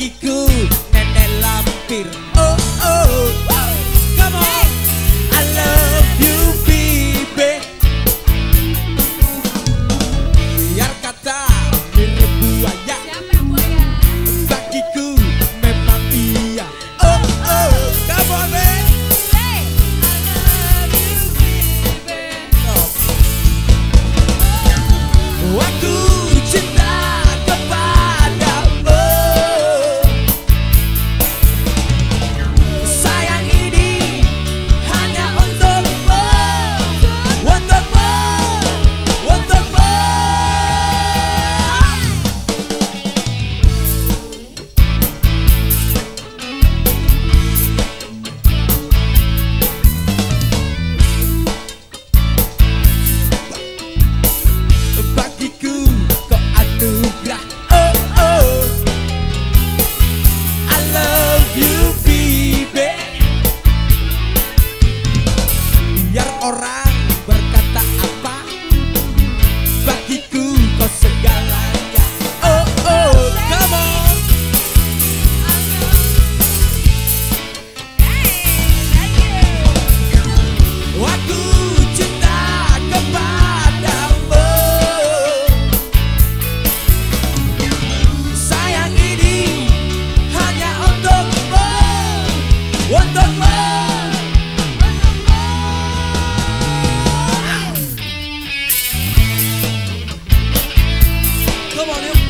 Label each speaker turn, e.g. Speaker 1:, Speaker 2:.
Speaker 1: bagiku nenek lampir. Oh oh Come on, you.